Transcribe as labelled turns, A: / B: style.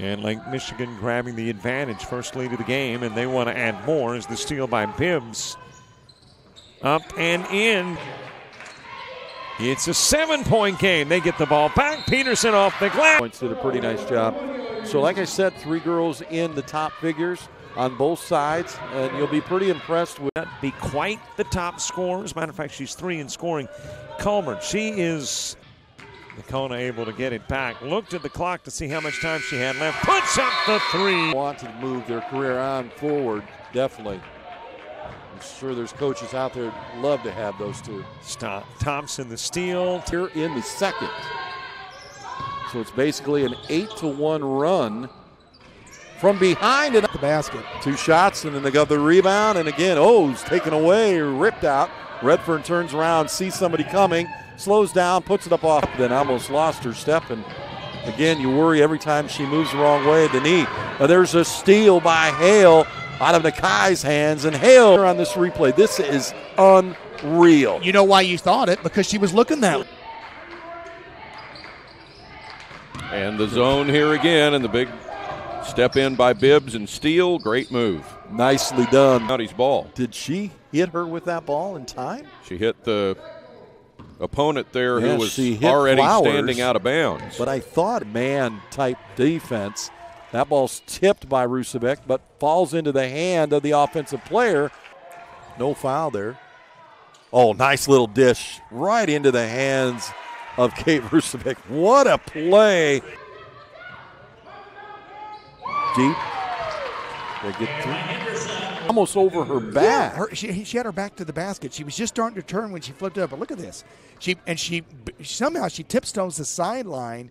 A: And Lake Michigan grabbing the advantage, first lead of the game, and they want to add more as the steal by Bibbs. Up and in. It's a seven point game. They get the ball back. Peterson off the glass.
B: Points did a pretty nice job. So, like I said, three girls in the top figures on both sides, and you'll be pretty impressed with.
A: Be quite the top scorer. As a matter of fact, she's three in scoring. Culmer, she is. Nakona able to get it back. Looked at the clock to see how much time she had left. Puts up the three.
B: Want to move their career on forward, definitely. I'm sure there's coaches out there love to have those two.
A: Stop. Thompson the steal.
B: Here in the second. So it's basically an eight to one run from behind and
C: the basket.
B: Two shots and then they got the rebound and again O's taken away, ripped out. Redfern turns around, sees somebody coming, slows down, puts it up off, then almost lost her step and again you worry every time she moves the wrong way the knee. Now there's a steal by Hale out of Nakai's hands and Hale on this replay. This is unreal.
C: You know why you thought it? Because she was looking that way.
D: And the zone here again, and the big step in by Bibbs and Steele. Great move.
B: Nicely done.
D: Out ball.
B: Did she hit her with that ball in time?
D: She hit the opponent there
B: Yeah,
D: who was already
B: Flowers,
D: standing out of bounds.
B: But I thought man type defense. That ball's tipped by Rusevec, but falls into the hand of the offensive player. No foul there. Oh, nice little dish right into the hands of Kate Rusevec. What a play! Deep. They get through. Almost over her back.
C: Yeah, her, she, she had her back to the basket. She was just starting to turn when she flipped up. But look at this. She and she somehow she tipstones the sideline